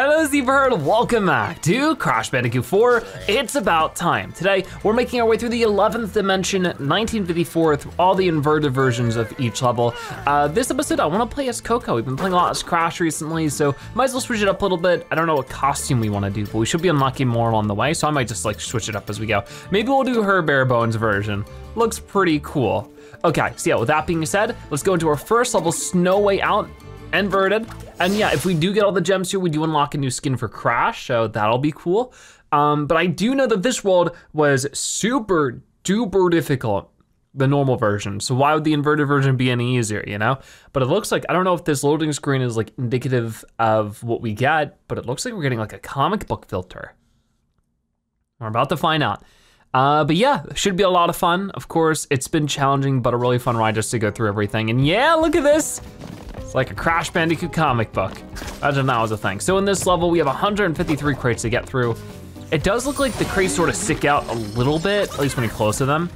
Hello Zebra Herd, welcome back to Crash Bandicoot 4. It's about time. Today, we're making our way through the 11th dimension, 1954, through all the inverted versions of each level. Uh, this episode, I wanna play as Coco. We've been playing a lot as Crash recently, so might as well switch it up a little bit. I don't know what costume we wanna do, but we should be unlocking more along the way, so I might just like switch it up as we go. Maybe we'll do her bare bones version. Looks pretty cool. Okay, so yeah, with that being said, let's go into our first level, Snow Way Out, inverted. And yeah, if we do get all the gems here, we do unlock a new skin for Crash, so that'll be cool. Um, but I do know that this world was super duper difficult, the normal version. So why would the inverted version be any easier, you know? But it looks like, I don't know if this loading screen is like indicative of what we get, but it looks like we're getting like a comic book filter. We're about to find out. Uh, but yeah, should be a lot of fun. Of course, it's been challenging, but a really fun ride just to go through everything. And yeah, look at this. It's like a Crash Bandicoot comic book. Imagine that was a thing. So in this level, we have 153 crates to get through. It does look like the crates sort of stick out a little bit, at least when you're close to them.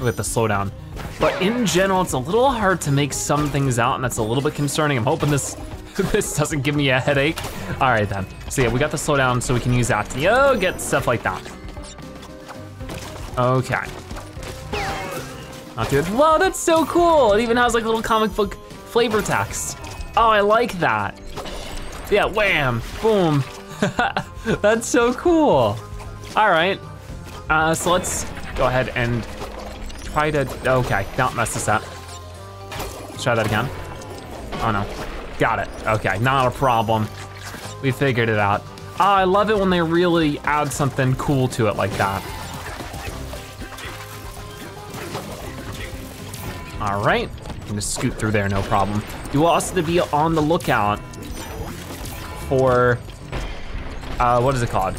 Look at the slowdown. But in general, it's a little hard to make some things out, and that's a little bit concerning. I'm hoping this this doesn't give me a headache. All right then. So yeah, we got the slowdown so we can use that to oh, get stuff like that. Okay. Not good. Wow, that's so cool. It even has like a little comic book flavor text. Oh, I like that. Yeah, wham, boom. That's so cool. All right, uh, so let's go ahead and try to, okay, don't mess this up. Let's try that again. Oh no, got it. Okay, not a problem. We figured it out. Oh, I love it when they really add something cool to it like that. All right, gonna scoot through there, no problem. You will also be on the lookout for, uh, what is it called?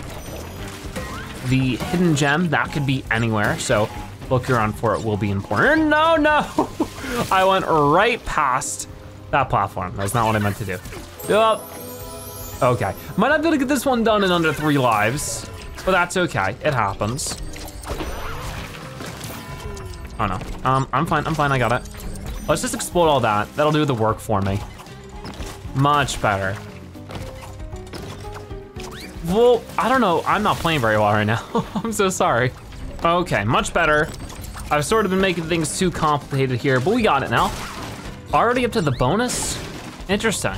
The hidden gem, that could be anywhere, so look around for it will be important. No, no, I went right past that platform. That's not what I meant to do. Yep. Okay, might not be able to get this one done in under three lives, but that's okay, it happens. Oh no, um, I'm fine, I'm fine, I got it. Let's just explode all that. That'll do the work for me. Much better. Well, I don't know. I'm not playing very well right now. I'm so sorry. Okay, much better. I've sort of been making things too complicated here, but we got it now. Already up to the bonus? Interesting.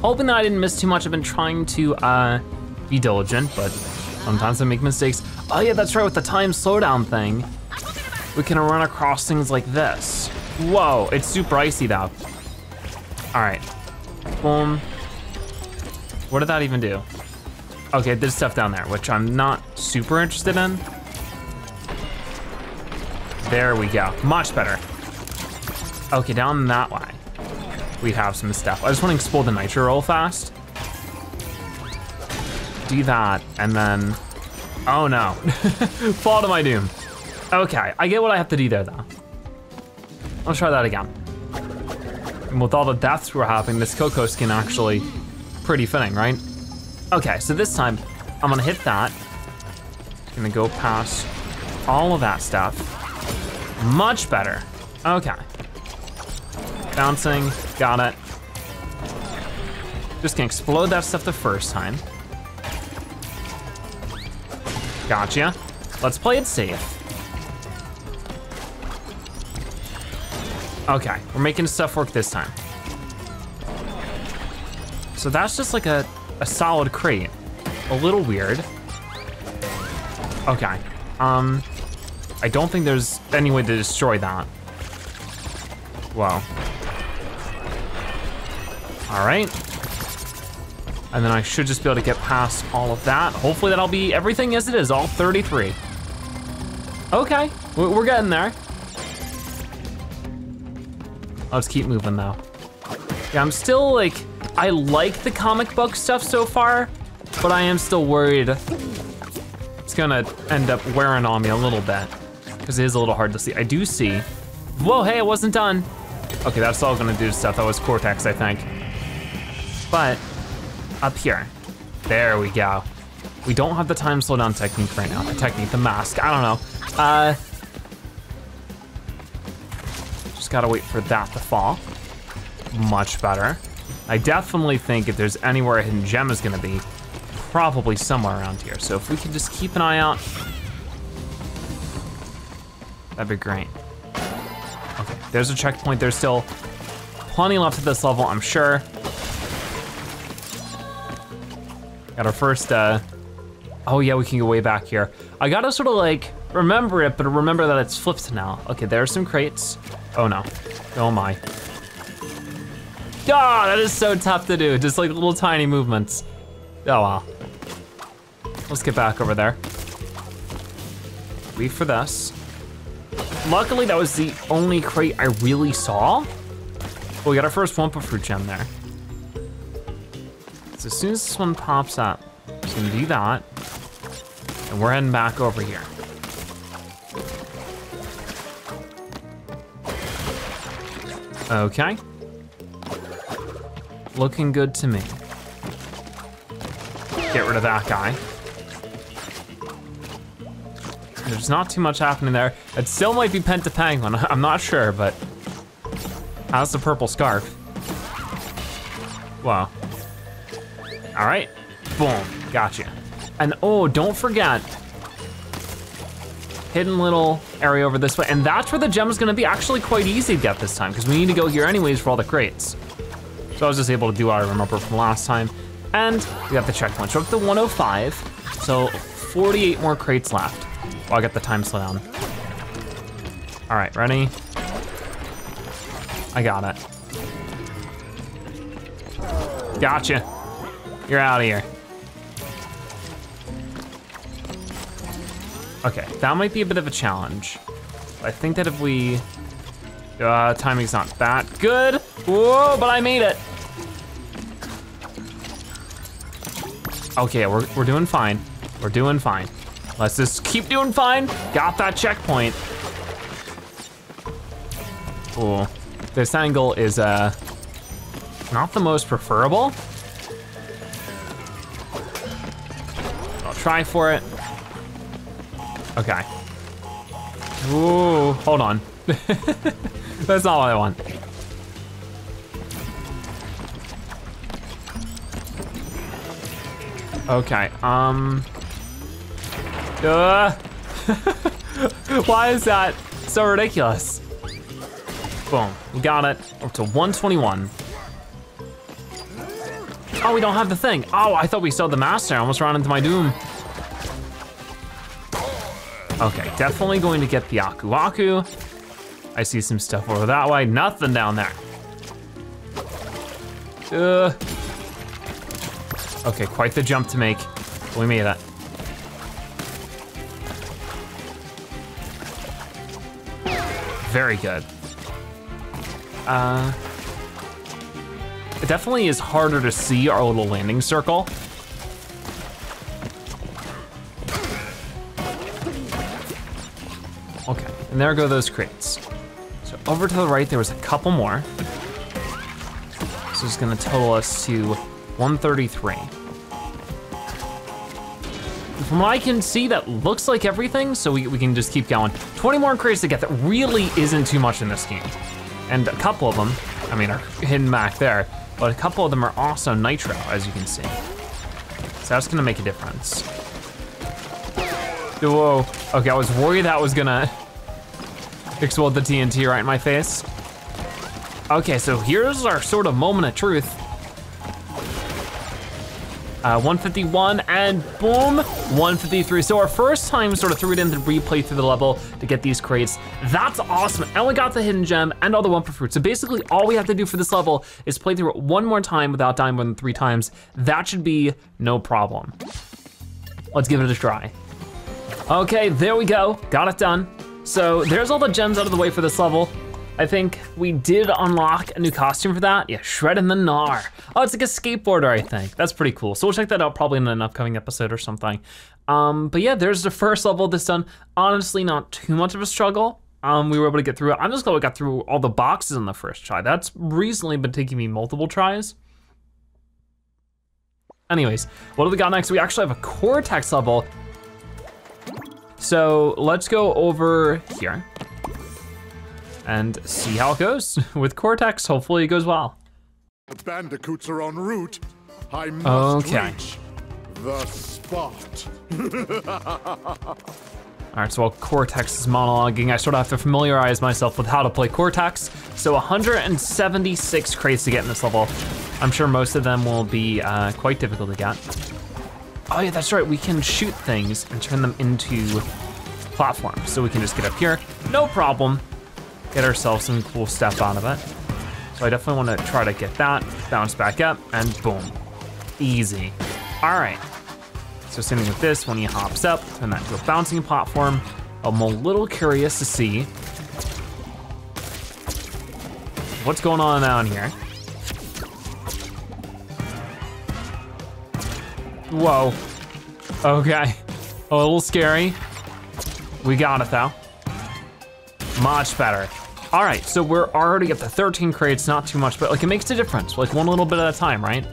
Hoping that I didn't miss too much. I've been trying to uh, be diligent, but sometimes I make mistakes. Oh yeah, that's right, with the time slowdown thing we can run across things like this. Whoa, it's super icy though. All right, boom. What did that even do? Okay, there's stuff down there, which I'm not super interested in. There we go, much better. Okay, down that way, we have some stuff. I just wanna explode the nitro real fast. Do that, and then, oh no, fall to my doom. Okay, I get what I have to do there though. Let's try that again. And with all the deaths we're having, this Coco skin actually pretty fitting, right? Okay, so this time I'm gonna hit that. Gonna go past all of that stuff. Much better. Okay. Bouncing, got it. Just gonna explode that stuff the first time. Gotcha. Let's play it safe. Okay, we're making stuff work this time. So that's just like a, a solid crate. A little weird. Okay, um, I don't think there's any way to destroy that. Wow. All right. And then I should just be able to get past all of that. Hopefully that'll be everything as it is, all 33. Okay, we're getting there. Let's keep moving though. Yeah, I'm still like, I like the comic book stuff so far, but I am still worried it's gonna end up wearing on me a little bit because it is a little hard to see. I do see, whoa, hey, it wasn't done. Okay, that's all gonna do stuff. That was Cortex, I think. But up here, there we go. We don't have the time slowdown technique right now. The technique, the mask, I don't know. Uh, Gotta wait for that to fall. Much better. I definitely think if there's anywhere a hidden gem is gonna be, probably somewhere around here. So if we can just keep an eye out, that'd be great. Okay, there's a checkpoint. There's still plenty left of this level, I'm sure. Got our first, uh, oh yeah, we can go way back here. I gotta sort of like remember it, but remember that it's flipped now. Okay, there's some crates. Oh no, oh my. Ah, that is so tough to do, just like little tiny movements. Oh wow. Let's get back over there. Wait for this. Luckily, that was the only crate I really saw. Oh, we got our first Wumpa Fruit gem there. So as soon as this one pops up, just gonna do that. And we're heading back over here. Okay. Looking good to me. Get rid of that guy. There's not too much happening there. It still might be Pentapenguin, I'm not sure, but how's the purple scarf? Wow. All right, boom, gotcha. And oh, don't forget, hidden little area over this way, and that's where the gem is gonna be actually quite easy to get this time, because we need to go here anyways for all the crates. So I was just able to do what I remember from last time. And we got the checkpoint. So up to 105, so 48 more crates left. Well, I got the time slow down. All right, ready? I got it. Gotcha. You're out of here. Okay, that might be a bit of a challenge. I think that if we, uh, timing's not that good. Whoa, but I made it. Okay, we're, we're doing fine. We're doing fine. Let's just keep doing fine. Got that checkpoint. Ooh, this angle is uh, not the most preferable. I'll try for it. Okay. Ooh, hold on. That's not what I want. Okay, um. Uh, why is that so ridiculous? Boom, we got it, up to 121. Oh, we don't have the thing. Oh, I thought we saw the master, I almost ran into my doom. Okay, definitely going to get the Aku Aku. I see some stuff over that way, nothing down there. Uh, okay, quite the jump to make. We made it. Very good. Uh, it definitely is harder to see our little landing circle. And there go those crates. So over to the right, there was a couple more. This is gonna total us to 133. From what I can see, that looks like everything, so we, we can just keep going. 20 more crates to get that really isn't too much in this game. And a couple of them, I mean, are hidden back there, but a couple of them are also nitro, as you can see. So that's gonna make a difference. Whoa, okay, I was worried that was gonna explode the TNT right in my face. Okay, so here's our sort of moment of truth. Uh, 151 and boom, 153. So our first time sort of threw it in to replay through the level to get these crates. That's awesome. And we got the hidden gem and all the Wumpa fruit. So basically all we have to do for this level is play through it one more time without dying more than three times. That should be no problem. Let's give it a try. Okay, there we go, got it done. So there's all the gems out of the way for this level. I think we did unlock a new costume for that. Yeah, Shred and the Gnar. Oh, it's like a skateboarder, I think. That's pretty cool. So we'll check that out probably in an upcoming episode or something. Um, but yeah, there's the first level this done. Honestly, not too much of a struggle. Um, we were able to get through it. I'm just glad we got through all the boxes in the first try. That's recently been taking me multiple tries. Anyways, what do we got next? We actually have a Cortex level. So let's go over here and see how it goes with Cortex. Hopefully it goes well. The bandicoots are en route. I must Okay. reach the spot. All right, so while Cortex is monologuing, I sort of have to familiarize myself with how to play Cortex. So 176 crates to get in this level. I'm sure most of them will be uh, quite difficult to get. Oh yeah, that's right, we can shoot things and turn them into platforms. So we can just get up here, no problem. Get ourselves some cool stuff out of it. So I definitely wanna try to get that, bounce back up, and boom, easy. All right, so same thing with this, when he hops up, turn that into a bouncing platform. I'm a little curious to see what's going on down here. Whoa, okay, a little scary. We got it though. Much better. All right, so we're already at the 13 crates, not too much, but like it makes a difference, like one little bit at a time, right?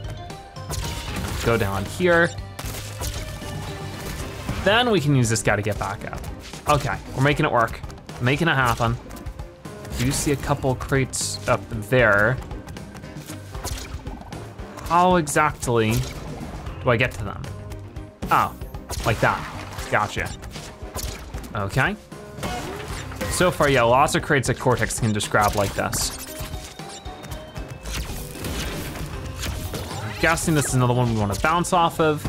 Go down here. Then we can use this guy to get back up. Okay, we're making it work, making it happen. Do you see a couple crates up there? How exactly do I get to them? Oh, like that, gotcha. Okay. So far, yeah, lots of crates that Cortex can just grab like this. I'm guessing this is another one we want to bounce off of.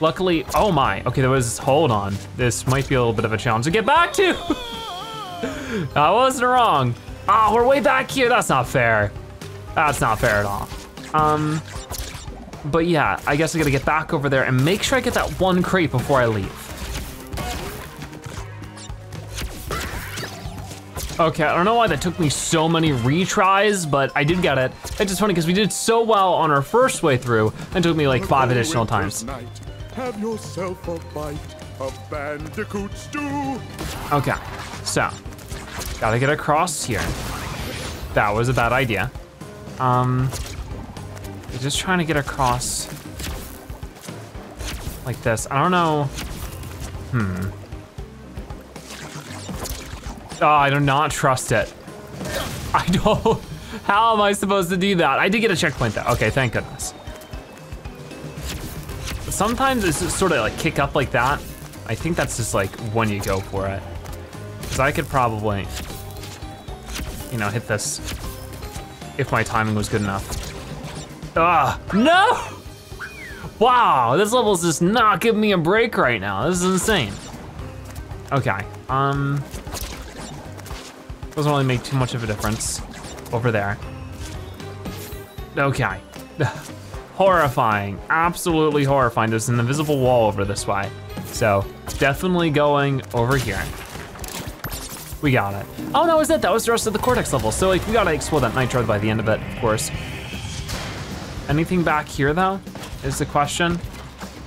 Luckily, oh my, okay, there was, hold on. This might be a little bit of a challenge to get back to. I wasn't wrong. Oh, we're way back here, that's not fair. That's not fair at all. Um, but yeah, I guess I gotta get back over there and make sure I get that one crate before I leave. Okay, I don't know why that took me so many retries, but I did get it. It's just funny because we did so well on our first way through, and it took me like five additional times. Night, have yourself a bite of bandicoot stew. Okay, so, gotta get across here. That was a bad idea. Um, just trying to get across like this. I don't know. Hmm. Oh, I do not trust it. I don't. How am I supposed to do that? I did get a checkpoint though. Okay, thank goodness. Sometimes it's sort of like kick up like that. I think that's just like when you go for it. Because I could probably, you know, hit this if my timing was good enough. Ah, no! Wow, this level's just not giving me a break right now. This is insane. Okay, um, doesn't really make too much of a difference over there. Okay. horrifying, absolutely horrifying. There's an invisible wall over this way. So definitely going over here. We got it. Oh, that was it. That was the rest of the Cortex level. So like we gotta explode that Nitro by the end of it, of course. Anything back here though, is the question.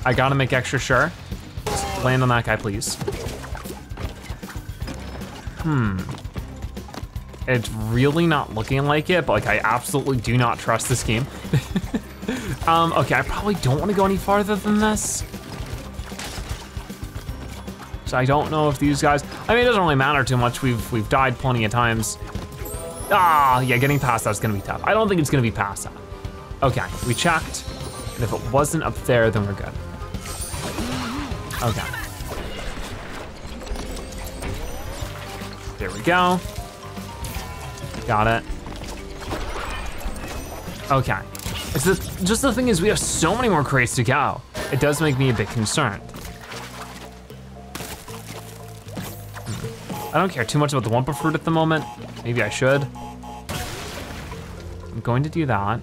I gotta make extra sure. Just land on that guy, please. Hmm. It's really not looking like it, but like I absolutely do not trust this game. um, okay, I probably don't want to go any farther than this. So I don't know if these guys, I mean, it doesn't really matter too much. We've we've died plenty of times. Ah, yeah, getting past that's gonna be tough. I don't think it's gonna be past that. Okay, we checked, and if it wasn't up there, then we're good. Okay. There we go. Got it. Okay. It's just the thing is we have so many more crates to go. It does make me a bit concerned. Hmm. I don't care too much about the Wumpa Fruit at the moment. Maybe I should. I'm going to do that.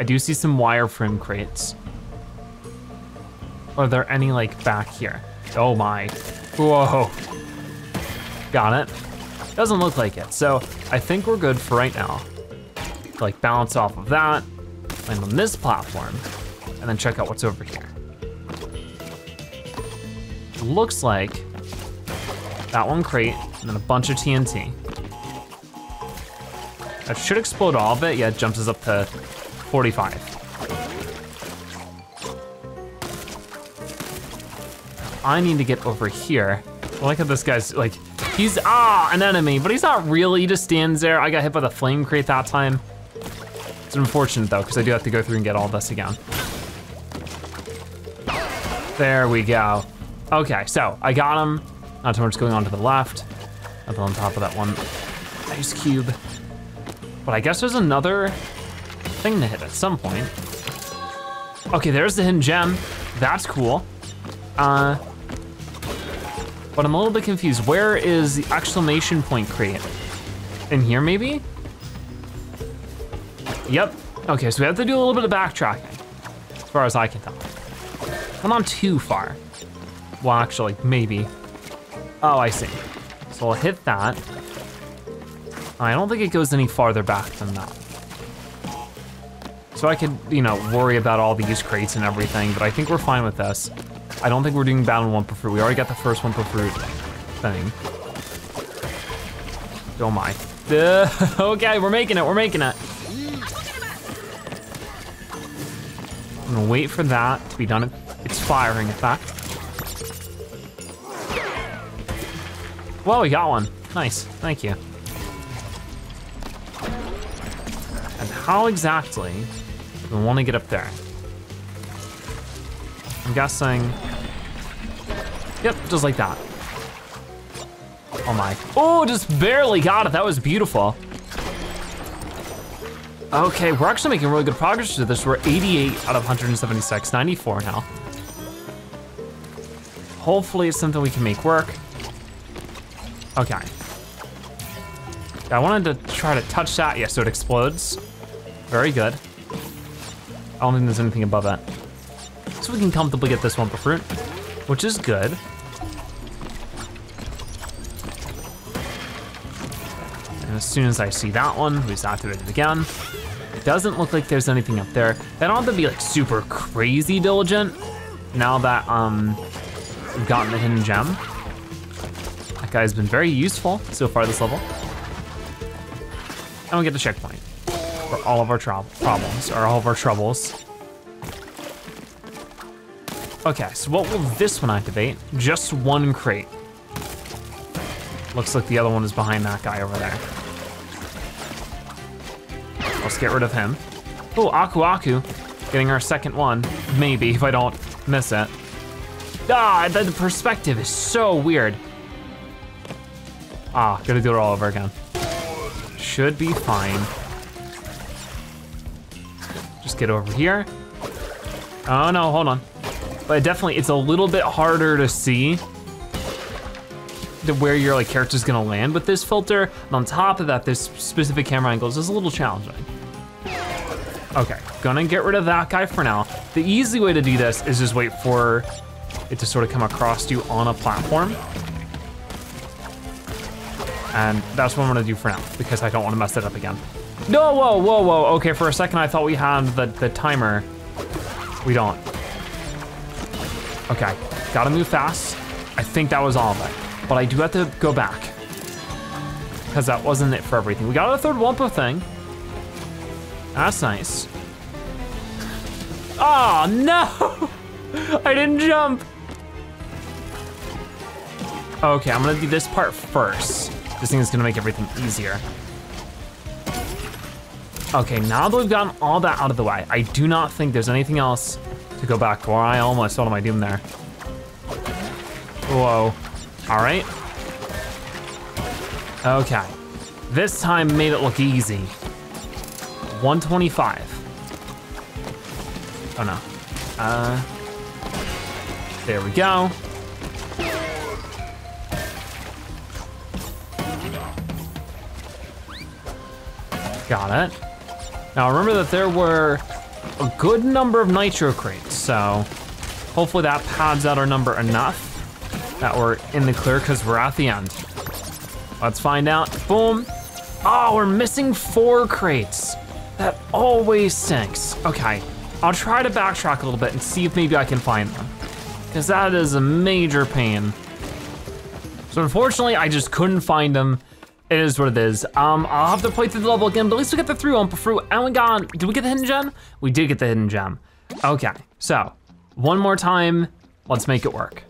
I do see some wireframe crates. Are there any like back here? Oh my. Whoa. Got it. Doesn't look like it. So I think we're good for right now. Like bounce off of that, land on this platform, and then check out what's over here. Looks like that one crate and then a bunch of TNT. That should explode all of it. Yeah, it jumps us up to 45. I need to get over here. I like how this guy's like, he's, ah, an enemy, but he's not really, he just stands there. I got hit by the flame crate that time. It's unfortunate though, because I do have to go through and get all this again. There we go. Okay, so I got him. Not too much going on to the left. Up on top of that one ice cube. But I guess there's another thing to hit at some point. Okay, there's the hidden gem. That's cool. Uh, but I'm a little bit confused. Where is the exclamation point crate? In here, maybe? Yep. Okay, so we have to do a little bit of backtracking, as far as I can tell. I'm not too far. Well, actually, maybe. Oh, I see. So I'll hit that. I don't think it goes any farther back than that. So I could, you know, worry about all these crates and everything, but I think we're fine with this. I don't think we're doing on Wumpa fruit. We already got the first Wumpa fruit thing. Oh my. okay, we're making it, we're making it. I'm gonna wait for that to be done. It's firing, in fact. Whoa, we got one. Nice, thank you. And how exactly we wanna get up there? I'm guessing, yep, just like that. Oh my, oh, just barely got it, that was beautiful. Okay, we're actually making really good progress to this. We're 88 out of 176, 94 now. Hopefully it's something we can make work. Okay. I wanted to try to touch that, yeah, so it explodes. Very good. I don't think there's anything above that. So we can comfortably get this Wumpa fruit, which is good. And as soon as I see that one, we just activate it again. It doesn't look like there's anything up there. I don't have to be like super crazy diligent now that um, we've gotten the hidden gem. That guy's been very useful so far this level. And we get the checkpoint for all of our problems, or all of our troubles. Okay, so what will this one activate? Just one crate. Looks like the other one is behind that guy over there. Let's get rid of him. Oh, Aku Aku, getting our second one. Maybe, if I don't miss it. Ah, the, the perspective is so weird. Ah, gotta do it all over again. Should be fine. Get over here. Oh no, hold on. But definitely, it's a little bit harder to see to where your like character's gonna land with this filter. And on top of that, this specific camera angles is a little challenging. Okay, gonna get rid of that guy for now. The easy way to do this is just wait for it to sort of come across you on a platform. And that's what I'm gonna do for now, because I don't wanna mess it up again. No, whoa, whoa, whoa. Okay, for a second I thought we had the, the timer. We don't. Okay, gotta move fast. I think that was all of it, but I do have to go back because that wasn't it for everything. We got a third Wumpa thing. That's nice. Oh no! I didn't jump. Okay, I'm gonna do this part first. This thing is gonna make everything easier. Okay, now that we've gotten all that out of the way, I do not think there's anything else to go back for. I almost of my doom there. Whoa. All right. Okay. This time made it look easy. 125. Oh no. Uh, there we go. Got it. Now remember that there were a good number of nitro crates, so hopefully that pads out our number enough that we're in the clear because we're at the end. Let's find out. Boom. Oh, we're missing four crates. That always stinks. Okay, I'll try to backtrack a little bit and see if maybe I can find them. Because that is a major pain. So unfortunately, I just couldn't find them. It is what it is. Um, I'll have to play through the level again, but at least we get the three Wumpa Fruit and we got, did we get the hidden gem? We did get the hidden gem. Okay, so one more time, let's make it work.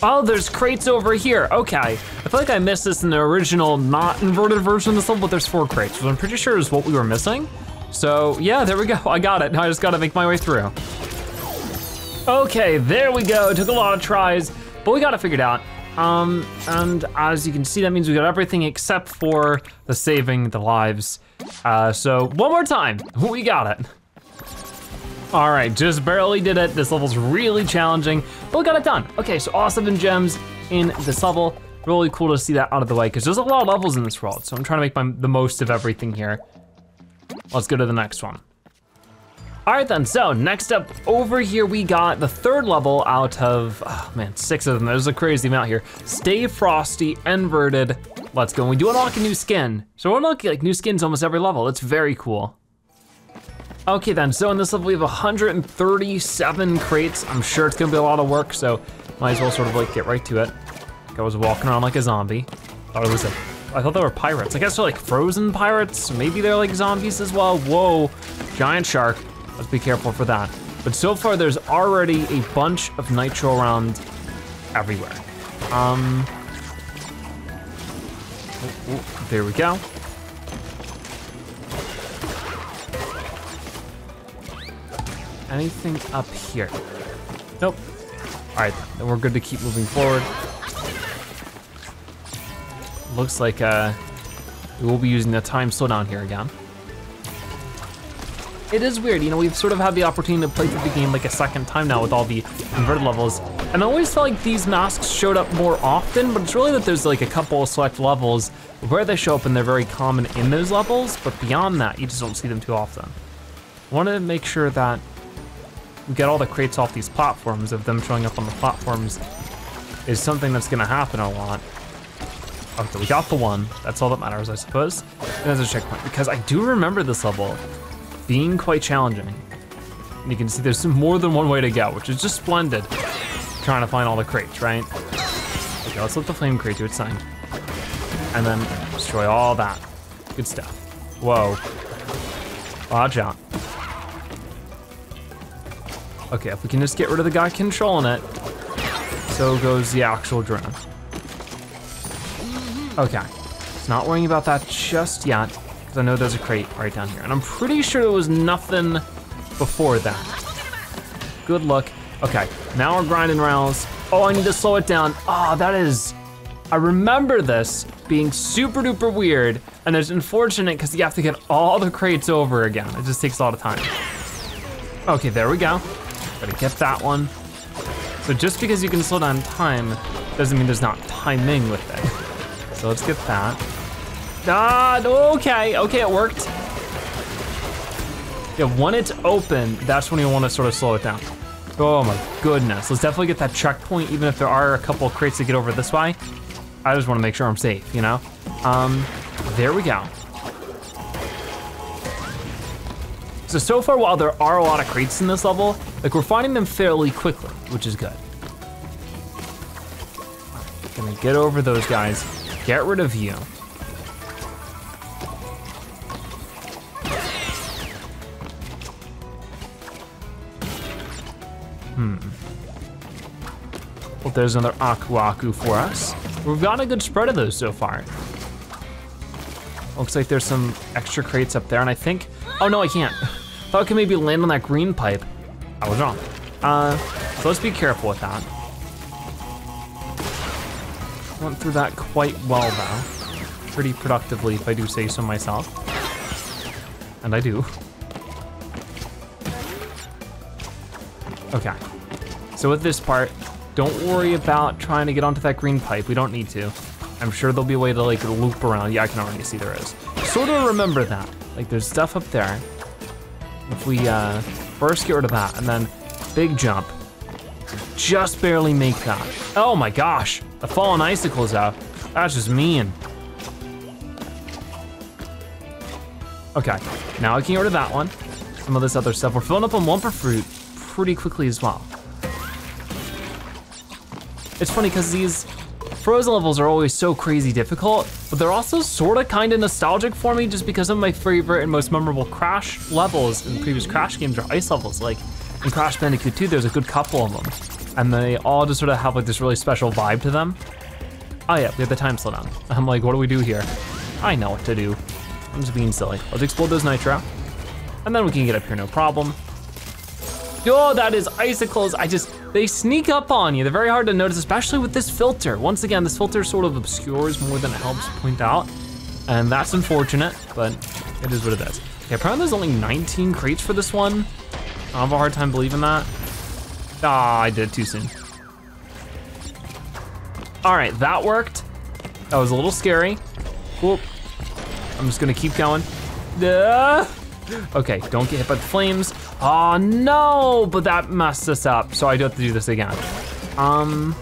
Oh, there's crates over here. Okay, I feel like I missed this in the original not inverted version of this level, but there's four crates, which I'm pretty sure is what we were missing. So yeah, there we go, I got it. Now I just gotta make my way through. Okay, there we go, took a lot of tries, but we got it figured out. Um, and as you can see, that means we got everything except for the saving the lives. Uh, so one more time, we got it. All right, just barely did it. This level's really challenging, but we got it done. Okay, so all seven gems in this level. Really cool to see that out of the way because there's a lot of levels in this world. So I'm trying to make my, the most of everything here. Let's go to the next one. All right then, so next up over here, we got the third level out of, oh man, six of them. There's a crazy amount here. Stay Frosty, Inverted. Let's go, and we do unlock a new skin. So we're unlocking like new skins almost every level. It's very cool. Okay then, so in this level we have 137 crates. I'm sure it's gonna be a lot of work, so might as well sort of like get right to it. I was walking around like a zombie. Thought it was a, I thought they were pirates. I guess they're like frozen pirates. Maybe they're like zombies as well. Whoa, giant shark. Let's be careful for that. But so far there's already a bunch of nitro around everywhere. Um, oh, oh, there we go. Anything up here? Nope. All right, then we're good to keep moving forward. Looks like uh, we will be using the time slowdown here again. It is weird, you know, we've sort of had the opportunity to play through the game like a second time now with all the inverted levels. And I always felt like these masks showed up more often, but it's really that there's like a couple of select levels where they show up and they're very common in those levels, but beyond that, you just don't see them too often. I wanted to make sure that we get all the crates off these platforms, of them showing up on the platforms is something that's gonna happen a lot. Okay, we got the one. That's all that matters, I suppose. And there's a checkpoint, because I do remember this level being quite challenging. You can see there's more than one way to go, which is just splendid. Trying to find all the crates, right? Okay, let's let the flame crate do its thing. And then destroy all that. Good stuff. Whoa. Watch out. Okay, if we can just get rid of the guy controlling it, so goes the actual drone. Okay, it's not worrying about that just yet, I know there's a crate right down here, and I'm pretty sure there was nothing before that. Good luck. Okay, now we're grinding rounds. Oh, I need to slow it down. Oh, that is, I remember this being super duper weird, and it's unfortunate because you have to get all the crates over again. It just takes a lot of time. Okay, there we go. Gotta get that one. So just because you can slow down time doesn't mean there's not timing with it. So let's get that. Ah, okay, okay, it worked. Yeah, when it's open, that's when you wanna sort of slow it down. Oh my goodness, let's definitely get that checkpoint, even if there are a couple crates to get over this way. I just wanna make sure I'm safe, you know? Um, there we go. So, so far, while there are a lot of crates in this level, like we're finding them fairly quickly, which is good. Gonna get over those guys, get rid of you. Well, there's another Aku Aku for us. We've got a good spread of those so far. Looks like there's some extra crates up there, and I think, oh no, I can't. Thought I could maybe land on that green pipe. I was wrong. Uh, so let's be careful with that. Went through that quite well though. Pretty productively, if I do say so myself. And I do. Okay. So with this part, don't worry about trying to get onto that green pipe. We don't need to. I'm sure there'll be a way to like loop around. Yeah, I can already see there is. Sort of remember that. Like there's stuff up there. If we uh, first get rid of that and then big jump, just barely make that. Oh my gosh, the fallen icicles out. That's just mean. Okay, now I can get rid of that one. Some of this other stuff. We're filling up on Wumpa Fruit pretty quickly as well. It's funny because these Frozen levels are always so crazy difficult, but they're also sorta kinda nostalgic for me just because some of my favorite and most memorable Crash levels in previous Crash games are ice levels. Like in Crash Bandicoot 2, there's a good couple of them. And they all just sort of have like this really special vibe to them. Oh yeah, we have the time slowdown. I'm like, what do we do here? I know what to do. I'm just being silly. Let's explode those nitro. And then we can get up here, no problem. Oh, that is icicles. I just, they sneak up on you. They're very hard to notice, especially with this filter. Once again, this filter sort of obscures more than it helps point out. And that's unfortunate, but it is what it is. Okay, apparently there's only 19 crates for this one. I have a hard time believing that. Ah, I did too soon. All right, that worked. That was a little scary. Whoop. I'm just gonna keep going. Okay, don't get hit by the flames. Oh no, but that messed us up, so I do have to do this again. Um,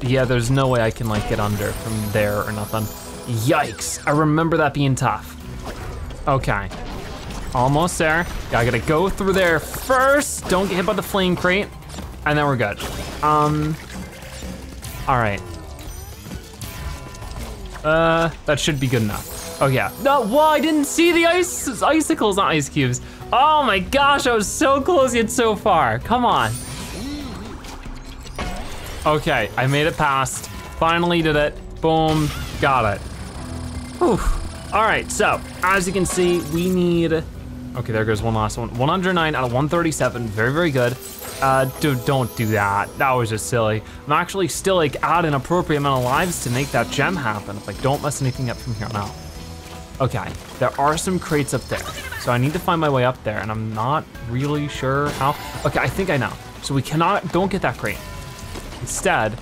yeah, there's no way I can like get under from there or nothing. Yikes, I remember that being tough. Okay, almost there. Yeah, I gotta go through there first. Don't get hit by the flame crate, and then we're good. Um, all right. Uh, that should be good enough. Oh yeah. No, whoa, I didn't see the ice icicles, not ice cubes. Oh my gosh, I was so close yet so far. Come on. Okay, I made it past. Finally did it. Boom, got it. Whew. All right, so as you can see, we need, okay, there goes one last one. 109 out of 137, very, very good. Uh, dude, don't do that. That was just silly. I'm actually still like at an appropriate amount of lives to make that gem happen. Like, don't mess anything up from here on out. Okay, there are some crates up there. So I need to find my way up there and I'm not really sure how. Okay, I think I know. So we cannot, don't get that crate. Instead,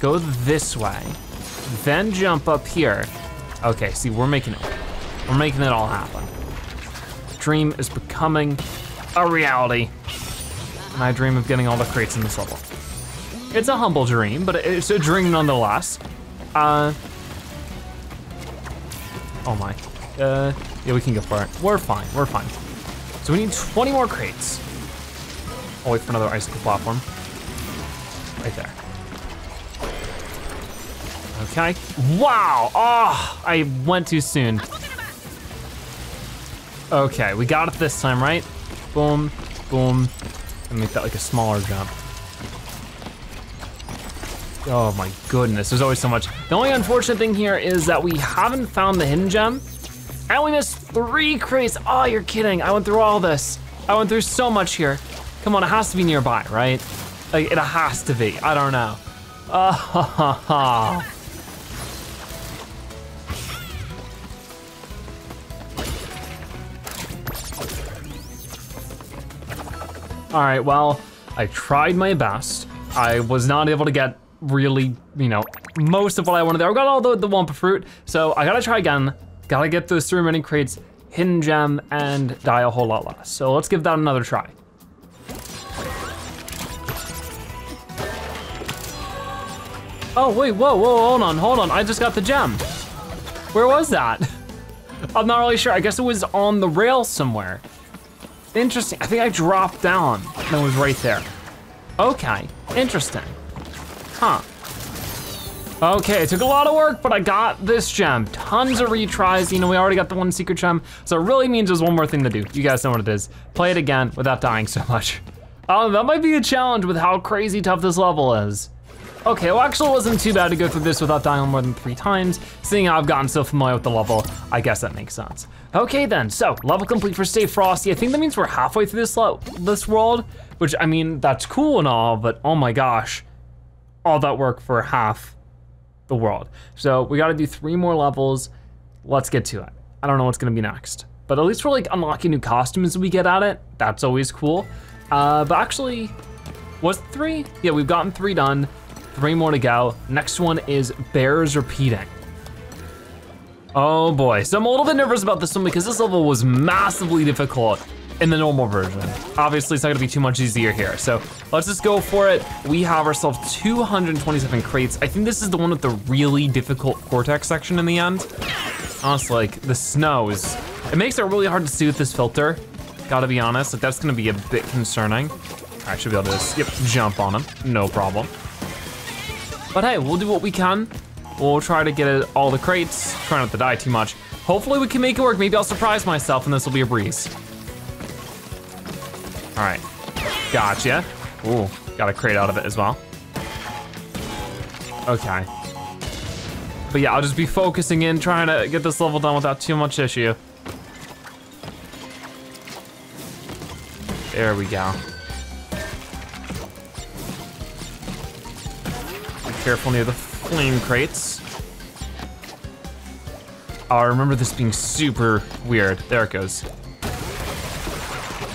go this way, then jump up here. Okay, see, we're making it, we're making it all happen. Dream is becoming a reality. And I dream of getting all the crates in this level. It's a humble dream, but it's a dream nonetheless. Uh, oh my. Uh, yeah, we can go for it. We're fine, we're fine. So we need 20 more crates. I'll wait for another icicle platform. Right there. Okay. Wow, oh, I went too soon. Okay, we got it this time, right? Boom, boom, and make that like a smaller jump. Oh my goodness, there's always so much. The only unfortunate thing here is that we haven't found the hidden gem, and only missed three crates. Oh, you're kidding. I went through all this. I went through so much here. Come on, it has to be nearby, right? Like, it has to be. I don't know. Oh, ha, ha, ha. All right, well, I tried my best. I was not able to get really, you know, most of what I wanted there. I got all the, the Wumpa fruit, so I gotta try again. Gotta get those three remaining crates, hidden gem, and die a whole lot less. So let's give that another try. Oh, wait, whoa, whoa, hold on, hold on. I just got the gem. Where was that? I'm not really sure. I guess it was on the rail somewhere. Interesting, I think I dropped down and it was right there. Okay, interesting. Huh. Okay, it took a lot of work, but I got this gem. Tons of retries, you know, we already got the one secret gem, so it really means there's one more thing to do. You guys know what it is. Play it again without dying so much. Oh, that might be a challenge with how crazy tough this level is. Okay, well actually it wasn't too bad to go through this without dying more than three times. Seeing how I've gotten so familiar with the level, I guess that makes sense. Okay then, so level complete for Stay Frosty. I think that means we're halfway through this, this world, which I mean, that's cool and all, but oh my gosh, all that work for half the world. So we gotta do three more levels. Let's get to it. I don't know what's gonna be next, but at least we're like unlocking new costumes we get at it. That's always cool. Uh, but actually, was three? Yeah, we've gotten three done. Three more to go. Next one is Bears Repeating. Oh boy, so I'm a little bit nervous about this one because this level was massively difficult in the normal version. Obviously, it's not gonna be too much easier here. So let's just go for it. We have ourselves 227 crates. I think this is the one with the really difficult Cortex section in the end. Honestly, like the snow is, it makes it really hard to see with this filter. Gotta be honest, like that's gonna be a bit concerning. I should be able to just, yep, jump on him, no problem. But hey, we'll do what we can. We'll try to get all the crates, try not to die too much. Hopefully we can make it work. Maybe I'll surprise myself and this will be a breeze. All right, gotcha. Ooh, got a crate out of it as well. Okay. But yeah, I'll just be focusing in, trying to get this level done without too much issue. There we go. Be careful near the flame crates. Oh, I remember this being super weird. There it goes.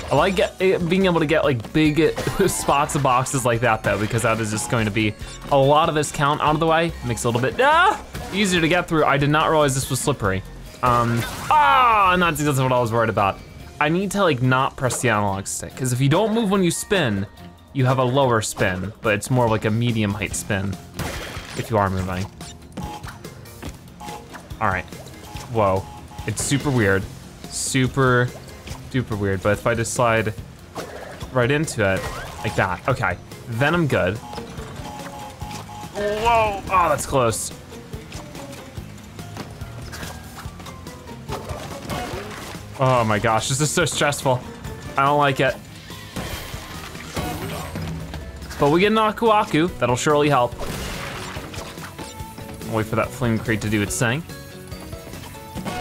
I like eh, being able to get like big spots of boxes like that though, because that is just going to be a lot of this count out of the way. Makes it a little bit ah, easier to get through. I did not realize this was slippery. Um, ah, and that's, that's what I was worried about. I need to like not press the analog stick, because if you don't move when you spin, you have a lower spin, but it's more like a medium height spin if you are moving. All right, whoa, it's super weird, super duper weird, but if I just slide right into it, like that, okay, then I'm good. Whoa, oh, that's close. Oh my gosh, this is so stressful. I don't like it. But we get an Aku Aku, that'll surely help. Wait for that flame crate to do its thing.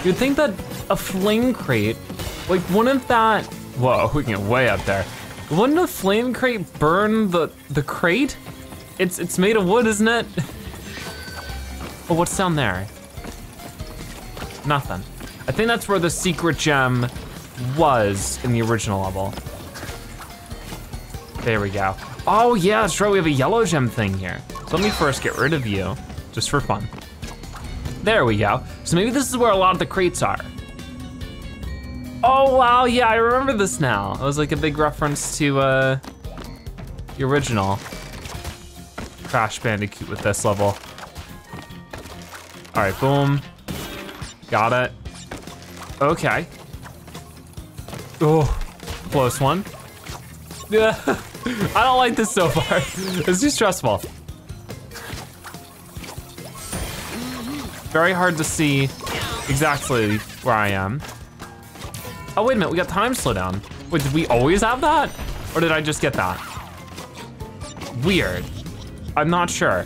You'd think that a flame crate, like wouldn't that, whoa, we can get way up there. Wouldn't a flame crate burn the, the crate? It's, it's made of wood, isn't it? Oh, what's down there? Nothing. I think that's where the secret gem was in the original level. There we go. Oh yeah, that's right, we have a yellow gem thing here. So let me first get rid of you, just for fun. There we go. So maybe this is where a lot of the crates are. Oh wow, yeah, I remember this now. It was like a big reference to uh, the original Crash Bandicoot with this level. All right, boom. Got it. Okay. Oh, close one. Yeah, I don't like this so far. It's too stressful. Very hard to see exactly where I am. Oh, wait a minute, we got time slowdown. Wait, did we always have that? Or did I just get that? Weird. I'm not sure.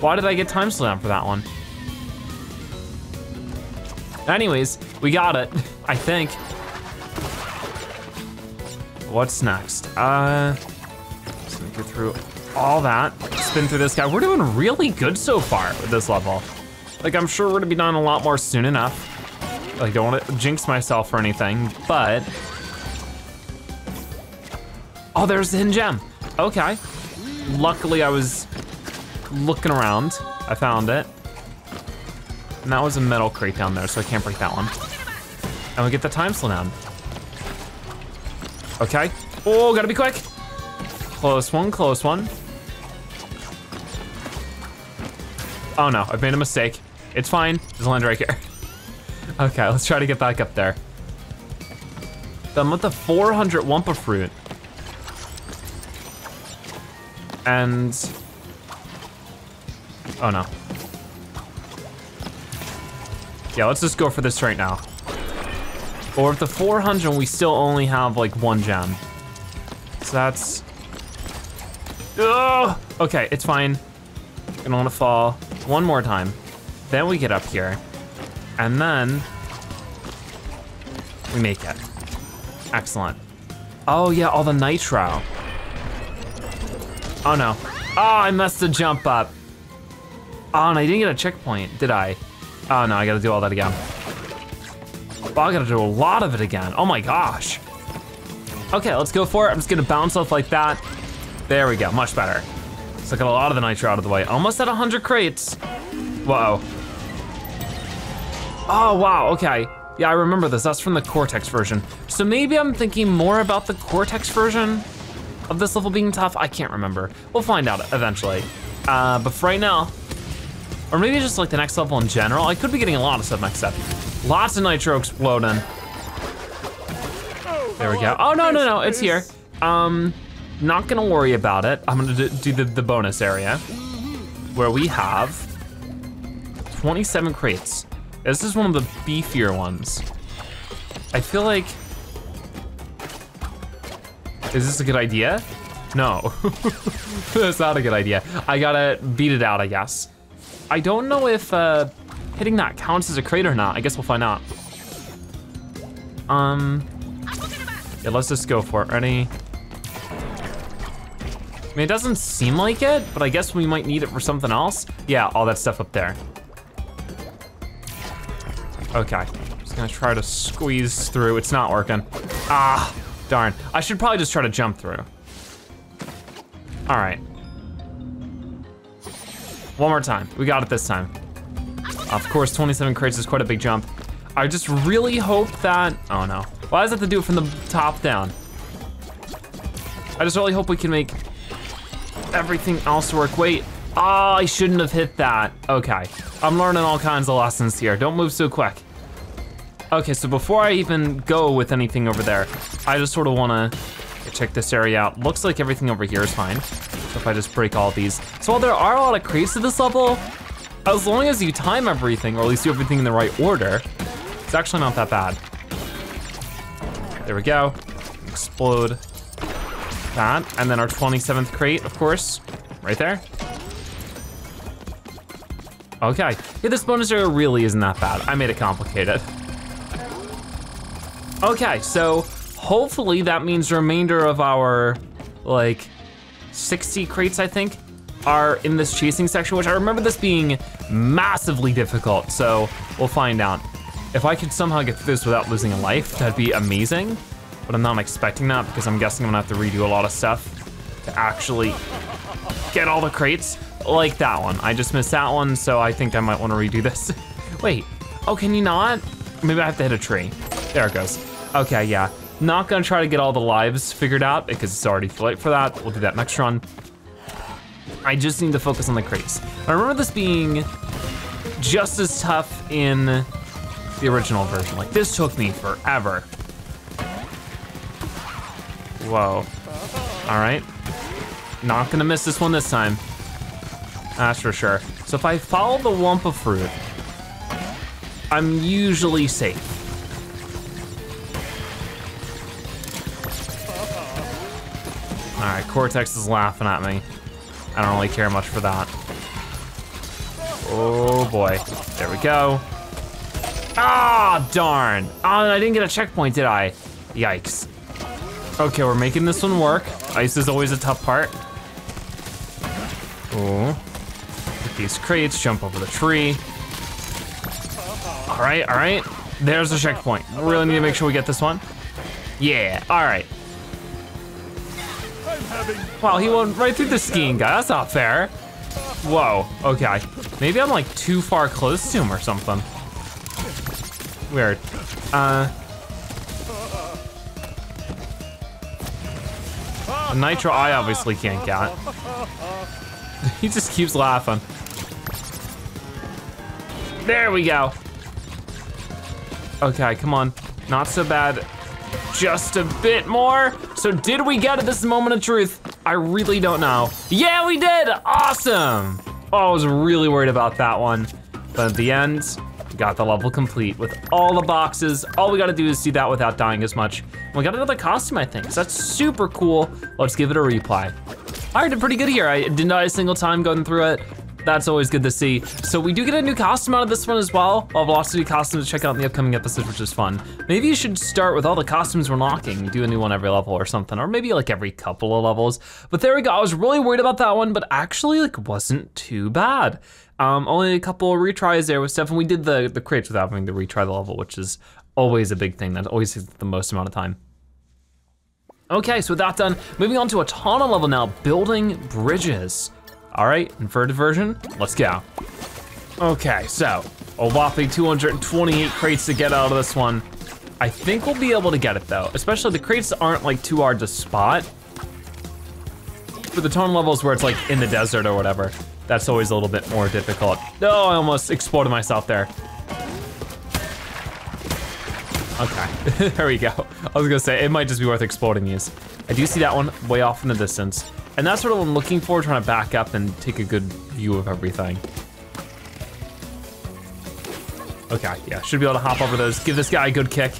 Why did I get time slowdown for that one? Anyways, we got it, I think. What's next? Uh, just gonna through all that, spin through this guy. We're doing really good so far with this level. Like, I'm sure we're gonna be done a lot more soon enough. Like, don't wanna jinx myself or anything, but. Oh, there's the hidden gem. Okay. Luckily, I was looking around. I found it. And that was a metal crate down there, so I can't break that one. And we get the time slowdown. Okay. Oh, gotta be quick. Close one, close one. Oh no, I've made a mistake. It's fine, just land right here. Okay, let's try to get back up there. Done with the 400 Wumpa Fruit. And, oh no. Yeah, let's just go for this right now. Or with the 400, we still only have like one gem. So that's, oh, okay, it's fine. Gonna wanna fall one more time. Then we get up here. And then we make it. Excellent. Oh yeah, all the nitro. Oh no. Oh, I messed the jump up. Oh, and I didn't get a checkpoint, did I? Oh no, I gotta do all that again. Oh, I gotta do a lot of it again. Oh my gosh. Okay, let's go for it. I'm just gonna bounce off like that. There we go, much better. So I got a lot of the nitro out of the way. Almost at 100 crates. Whoa. Oh, wow, okay. Yeah, I remember this, that's from the Cortex version. So maybe I'm thinking more about the Cortex version of this level being tough. I can't remember. We'll find out eventually. Uh, but for right now, or maybe just like the next level in general, I could be getting a lot of stuff next up. Lots of nitro exploding. There we go. Oh, no, no, no, it's here. Um, not gonna worry about it. I'm gonna do the, the bonus area where we have 27 crates. This is one of the beefier ones. I feel like, is this a good idea? No, that's not a good idea. I gotta beat it out, I guess. I don't know if uh, hitting that counts as a crate or not. I guess we'll find out. Um, Yeah, let's just go for it. Ready? I mean, it doesn't seem like it, but I guess we might need it for something else. Yeah, all that stuff up there. Okay, just gonna try to squeeze through. It's not working. Ah, darn. I should probably just try to jump through. All right. One more time, we got it this time. Of course, 27 crates is quite a big jump. I just really hope that, oh no. Why does it have to do it from the top down? I just really hope we can make everything else work. Wait, oh, I shouldn't have hit that. Okay, I'm learning all kinds of lessons here. Don't move so quick. Okay, so before I even go with anything over there, I just sort of wanna check this area out. Looks like everything over here is fine. So if I just break all these. So while there are a lot of crates to this level, as long as you time everything, or at least do everything in the right order, it's actually not that bad. There we go. Explode that. And then our 27th crate, of course, right there. Okay, yeah, this bonus area really isn't that bad. I made it complicated. Okay, so hopefully that means remainder of our, like, 60 crates, I think, are in this chasing section, which I remember this being massively difficult, so we'll find out. If I could somehow get through this without losing a life, that'd be amazing, but I'm not expecting that because I'm guessing I'm gonna have to redo a lot of stuff to actually get all the crates, like that one. I just missed that one, so I think I might wanna redo this. Wait, oh, can you not? Maybe I have to hit a tree. There it goes. Okay, yeah. Not gonna try to get all the lives figured out because it's already too late for that. We'll do that next run. I just need to focus on the crates. I remember this being just as tough in the original version. Like this took me forever. Whoa. All right. Not gonna miss this one this time. That's for sure. So if I follow the Wumpa fruit, I'm usually safe. All right, Cortex is laughing at me. I don't really care much for that. Oh boy, there we go. Ah, darn. Oh, I didn't get a checkpoint, did I? Yikes. Okay, we're making this one work. Ice is always a tough part. Ooh. These crates, jump over the tree. All right, all right. There's the checkpoint. I Really need to make sure we get this one. Yeah, all right. Wow, he went right through the skiing guy. That's not fair. Whoa, okay. Maybe I'm like too far close to him or something. Weird. Uh. Nitro I obviously can't get. he just keeps laughing. There we go. Okay, come on. Not so bad. Just a bit more. So did we get it? This moment of truth. I really don't know. Yeah, we did, awesome. Oh, I was really worried about that one. But at the end, we got the level complete with all the boxes. All we gotta do is do that without dying as much. We got another costume, I think, so that's super cool. Let's give it a replay. I did pretty good here. I didn't die a single time going through it. That's always good to see. So we do get a new costume out of this one as well. I'll have lots of new costumes to check out in the upcoming episodes, which is fun. Maybe you should start with all the costumes we're unlocking, do a new one every level or something, or maybe like every couple of levels. But there we go, I was really worried about that one, but actually like wasn't too bad. Um, only a couple of retries there with stuff, and we did the, the crates without having to retry the level, which is always a big thing. That always takes the most amount of time. Okay, so with that done, moving on to a Tawna level now, building bridges. All right, inverted version, let's go. Okay, so a whopping 228 crates to get out of this one. I think we'll be able to get it though, especially the crates aren't like too hard to spot. For the Tawna levels where it's like in the desert or whatever, that's always a little bit more difficult. No, oh, I almost exploded myself there. Okay, there we go. I was gonna say, it might just be worth exploding these. I do see that one way off in the distance. And that's what I'm looking for, trying to back up and take a good view of everything. Okay, yeah, should be able to hop over those, give this guy a good kick.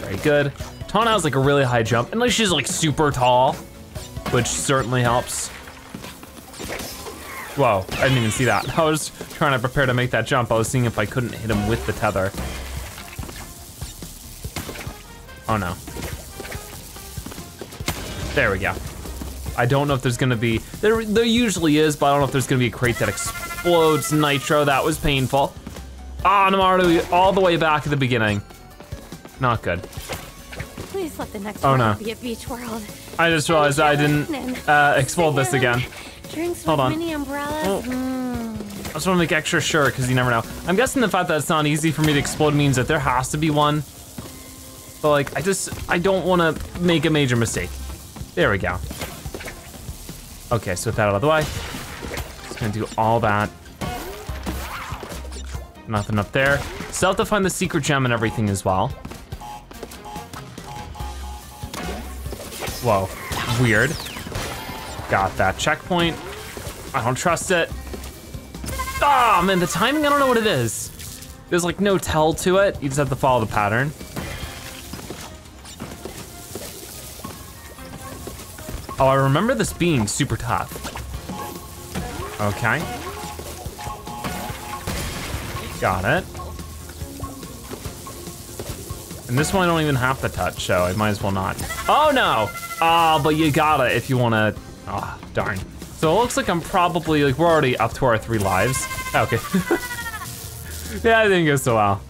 Very good. Tawna has like a really high jump, unless she's like super tall, which certainly helps. Whoa, I didn't even see that. I was trying to prepare to make that jump. I was seeing if I couldn't hit him with the tether. Oh no. There we go. I don't know if there's gonna be, there, there usually is, but I don't know if there's gonna be a crate that explodes nitro. That was painful. Ah, I'm already all the way back at the beginning. Not good. Please let the next Oh, no. be a beach world. I just realized I didn't uh, explode this again. Hold on. mini. Oh. Mm. I just wanna make extra sure, because you never know. I'm guessing the fact that it's not easy for me to explode means that there has to be one. But like, I just, I don't wanna make a major mistake. There we go. Okay, so with that out of the way, just gonna do all that. Nothing up there. Still have to find the secret gem and everything as well. Whoa, weird. Got that checkpoint. I don't trust it. Ah, man, the timing, I don't know what it is. There's like no tell to it. You just have to follow the pattern. Oh, I remember this being super tough. Okay. Got it. And this one I don't even have to touch, so I might as well not. Oh no! Ah, but you gotta if you wanna, ah, darn. So it looks like I'm probably, like we're already up to our three lives. Okay. yeah, I didn't go so well.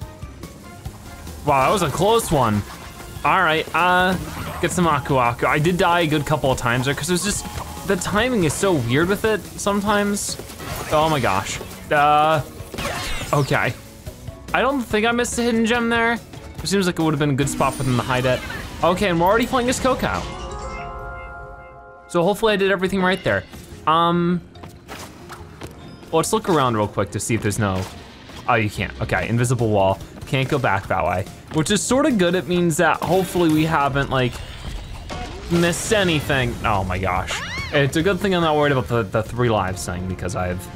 Wow, that was a close one. All right, uh, get some Aku Aku. I did die a good couple of times there because it was just, the timing is so weird with it sometimes. Oh my gosh. Uh, okay. I don't think I missed a hidden gem there. It seems like it would have been a good spot for them to hide it. Okay, and we're already playing as Coco. So hopefully I did everything right there. Um, let's look around real quick to see if there's no, oh, you can't. Okay, invisible wall. Can't go back that way, which is sort of good. It means that hopefully we haven't like missed anything. Oh my gosh. It's a good thing I'm not worried about the, the three lives thing because I've,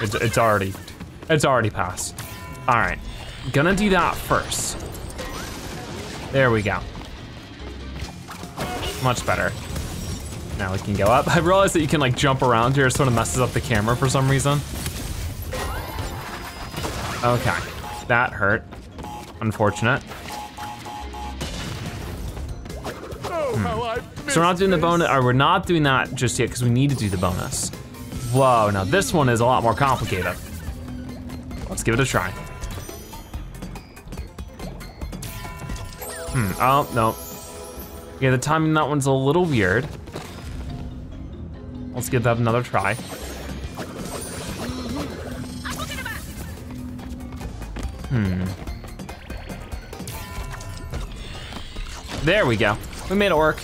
it's, it's already, it's already passed. All right, gonna do that first. There we go. Much better. Now we can go up. I realized that you can like jump around here, it sort of messes up the camera for some reason. Okay, that hurt. Unfortunate. Oh, Hmm. So we're not doing the bonus, or we're not doing that just yet because we need to do the bonus. Whoa, now this one is a lot more complicated. Let's give it a try. Hmm, oh, no. Yeah, the timing on that one's a little weird. Let's give that another try. There we go. We made it work.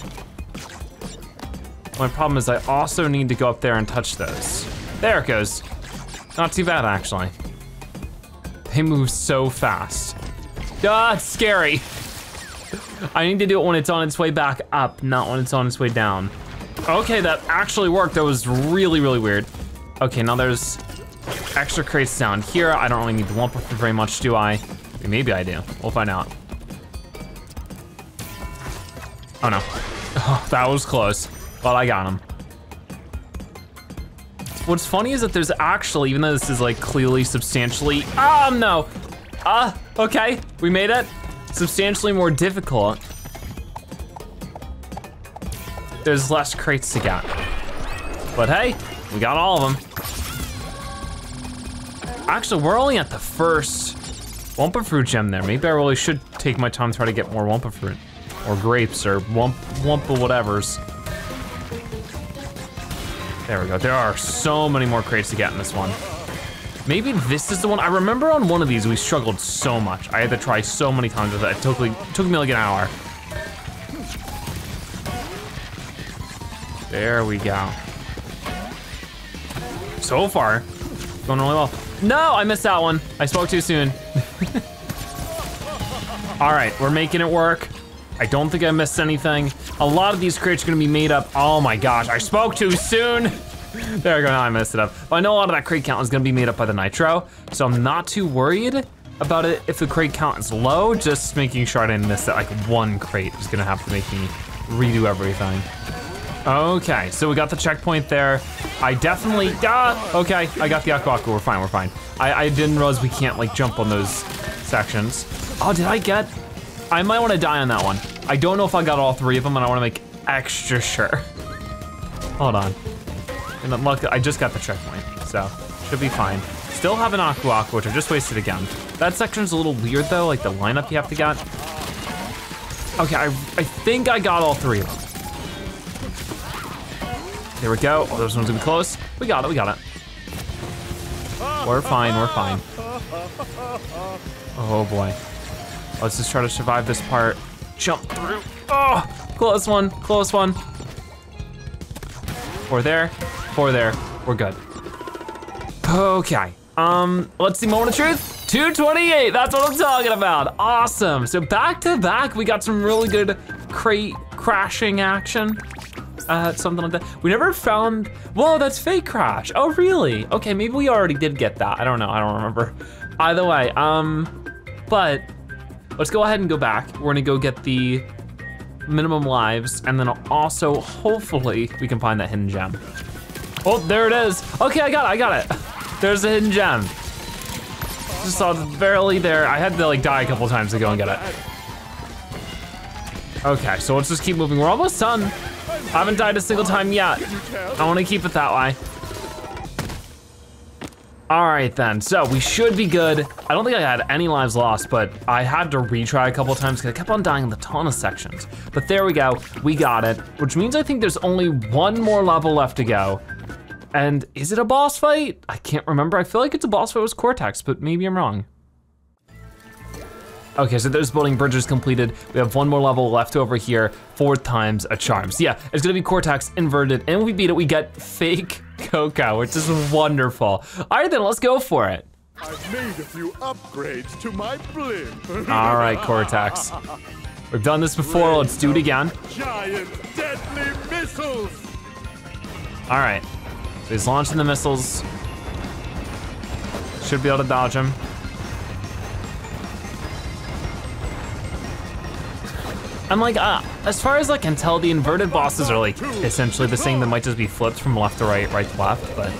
My problem is I also need to go up there and touch those. There it goes. Not too bad, actually. They move so fast. Ah, it's scary. I need to do it when it's on its way back up, not when it's on its way down. Okay, that actually worked. That was really, really weird. Okay, now there's extra crates down here. I don't really need the Wumpa for very much, do I? Maybe I do. We'll find out. Oh no. Oh, that was close, but I got him. What's funny is that there's actually, even though this is like clearly substantially, ah, no. Ah, okay, we made it. Substantially more difficult. There's less crates to get. But hey, we got all of them. Actually, we're only at the first Wumpa Fruit gem there. Maybe I really should take my time to try to get more Wumpa Fruit. Or grapes, or Wump, Wumpa whatevers. There we go. There are so many more crates to get in this one. Maybe this is the one. I remember on one of these we struggled so much. I had to try so many times with it. It took, like, took me like an hour. There we go. So far, going really well. No, I missed that one. I spoke too soon. All right, we're making it work. I don't think I missed anything. A lot of these crates are gonna be made up. Oh my gosh, I spoke too soon. There we go, now I messed it up. But I know a lot of that crate count is gonna be made up by the nitro, so I'm not too worried about it if the crate count is low, just making sure I didn't miss that like one crate is gonna have to make me redo everything. Okay, so we got the checkpoint there. I definitely, ah, okay, I got the Aku Aku, we're fine, we're fine. I, I didn't realize we can't like jump on those sections. Oh, did I get, I might wanna die on that one. I don't know if I got all three of them and I wanna make extra sure. Hold on. And then look, I just got the checkpoint, so should be fine. Still have an Aku Aku, which I just wasted again. That section's a little weird though, like the lineup you have to get. Okay, I, I think I got all three of them. There we go. Oh, those ones gonna be close. We got it, we got it. We're fine, we're fine. Oh boy. Let's just try to survive this part. Jump through. Oh, close one, close one. Four there, four there, we're good. Okay, um, let's see, moment of truth. 228, that's what I'm talking about. Awesome, so back to back, we got some really good crate crashing action. Uh, something like that. We never found, whoa, that's fake crash. Oh, really? Okay, maybe we already did get that. I don't know, I don't remember. Either way, um, but let's go ahead and go back. We're gonna go get the minimum lives, and then also, hopefully, we can find that hidden gem. Oh, there it is. Okay, I got it, I got it. There's a hidden gem. Just saw it barely there. I had to like die a couple times to go and get it. Okay, so let's just keep moving. We're almost done. I haven't died a single time yet. I wanna keep it that way. All right then, so we should be good. I don't think I had any lives lost, but I had to retry a couple times because I kept on dying in the Tawna sections. But there we go, we got it, which means I think there's only one more level left to go. And is it a boss fight? I can't remember. I feel like it's a boss fight with Cortex, but maybe I'm wrong. Okay, so there's building bridges completed. We have one more level left over here, four times a charm. So yeah, it's gonna be Cortex inverted, and when we beat it, we get fake Coco, which is wonderful. All right then, let's go for it. I've made a few upgrades to my blimp. All right, Cortex. We've done this before, let's do it again. Giant deadly missiles. All right, so he's launching the missiles. Should be able to dodge him. I'm like, uh, as far as I can tell, the inverted bosses are like essentially the same that might just be flipped from left to right, right to left, but.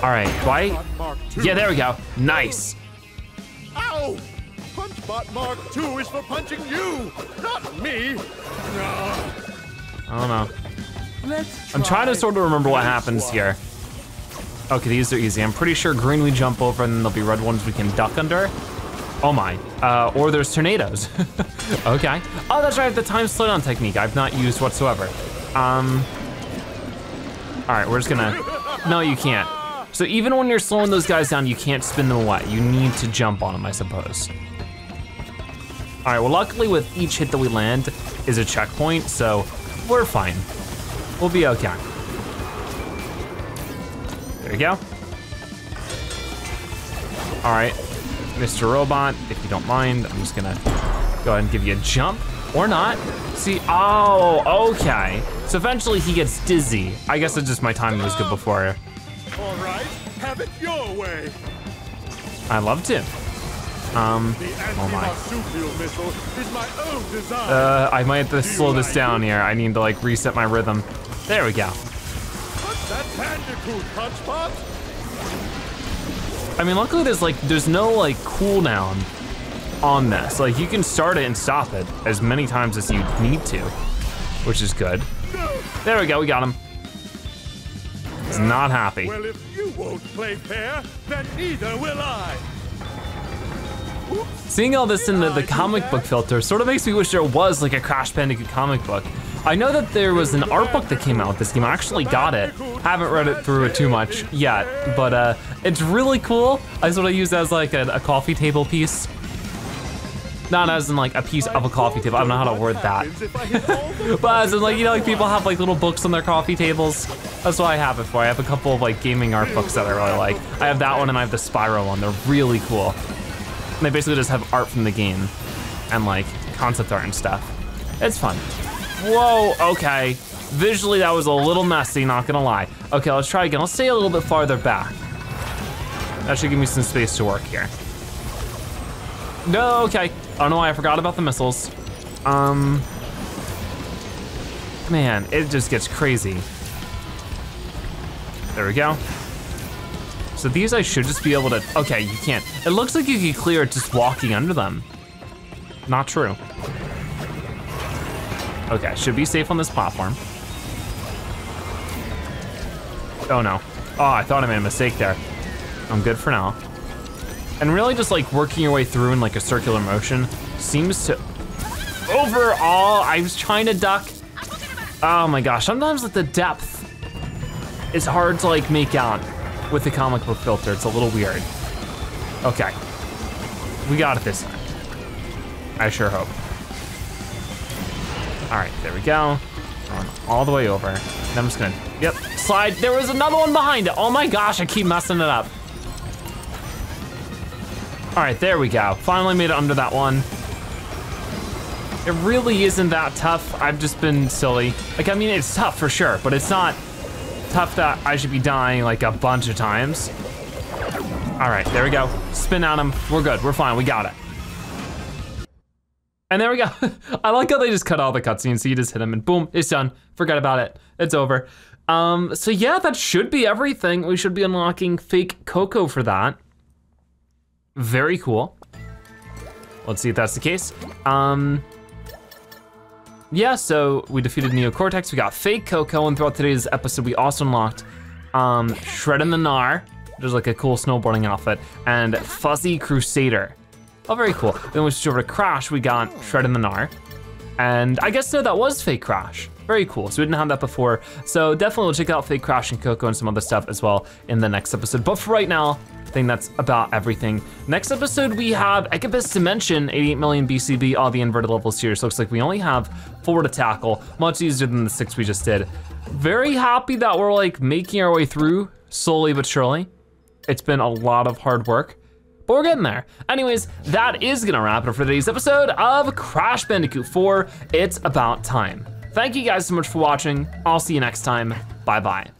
All right, do I? Punchbot Mark II. Yeah, there we go. Nice. Ow! Punchbot Mark II is for punching you, not me. Ah, I don't know. let's I'm trying to sort of remember what happens here. Okay, these are easy. I'm pretty sure green we jump over and then there'll be red ones we can duck under. Oh my, uh, or there's tornadoes. okay. Oh, that's right, the time slowdown technique I've not used whatsoever. Um, all right, we're just gonna, no, you can't. So even when you're slowing those guys down, you can't spin them away. You need to jump on them, I suppose. All right, well, luckily with each hit that we land is a checkpoint, so we're fine. We'll be okay. There you go. All right, Mr. Robot, if you don't mind, I'm just gonna go ahead and give you a jump, or not. See, oh, okay. So eventually he gets dizzy. I guess it's just my timing was good before. All right, have it your way. I love to. Um, The oh my. anti-marsupial missile is my own design. Uh, I might have to slow this down here. I need to like reset my rhythm. There we go. I mean, luckily there's like, there's no like cooldown on this. Like you can start it and stop it as many times as you need to, which is good. There we go, we got him. He's not happy. Well, if you won't play fair, then neither will I. Seeing all this in the, the comic book filter sort of makes me wish there was like a Crash Bandicoot comic book. I know that there was an art book that came out with this game. I actually got it. Haven't read it through it too much yet, but uh, it's really cool. I sort of use it as like a, a coffee table piece. Not as in like a piece of a coffee table. I don't know how to word that. Happens if I hit all the But as in like, you know, like people have like little books on their coffee tables. That's what I have it for. I have a couple of like gaming art books that I really like. I have that one and I have the Spyro one. They're really cool. And they basically just have art from the game and like concept art and stuff. It's fun. Whoa, okay. Visually that was a little messy, not gonna lie. Okay, let's try again. Let's stay a little bit farther back. That should give me some space to work here. No, okay. I don't know why I forgot about the missiles. Um, man, it just gets crazy. There we go. So these I should just be able to, okay, you can't. It looks like you can clear it just walking under them. Not true. Okay, should be safe on this platform. Oh no. Oh, I thought I made a mistake there. I'm good for now. And really just like working your way through in like a circular motion seems to, overall, I was trying to duck. Oh my gosh, sometimes with the depth, it's hard to like make out with the comic book filter. It's a little weird. Okay, we got it this time. I sure hope. All right, there we go. Going all the way over. Then I'm just gonna, yep, slide. There was another one behind it. Oh my gosh, I keep messing it up. All right, there we go. Finally made it under that one. It really isn't that tough. I've just been silly. Like, I mean, it's tough for sure, but it's not tough that I should be dying like a bunch of times. All right, there we go. Spin on him. We're good, we're fine, we got it. And there we go. I like how they just cut all the cutscenes, so you just hit him and boom, it's done. Forget about it, it's over. Um, so yeah, that should be everything. We should be unlocking fake Coco for that. Very cool. Let's see if that's the case. Um, yeah, so we defeated Neo Cortex, we got fake Coco, and throughout today's episode, we also unlocked um, Shredin' the Gnar, which is like a cool snowboarding outfit, and Fuzzy Crusader. Oh, very cool. Then we switched over to Crash, we got Shredin' the Gnar. And I guess so, that was fake Crash. Very cool, so we didn't have that before. So definitely we'll check out fake Crash and Coco and some other stuff as well in the next episode. But for right now, think that's about everything. Next episode, we have Eggipus Dimension, 88 million BCB, all the inverted levels here. So looks like we only have four to tackle, much easier than the six we just did. Very happy that we're like making our way through slowly but surely. It's been a lot of hard work but we're getting there. Anyways, that is gonna wrap it up for today's episode of Crash Bandicoot 4, It's About Time. Thank you guys so much for watching. I'll see you next time. Bye-bye.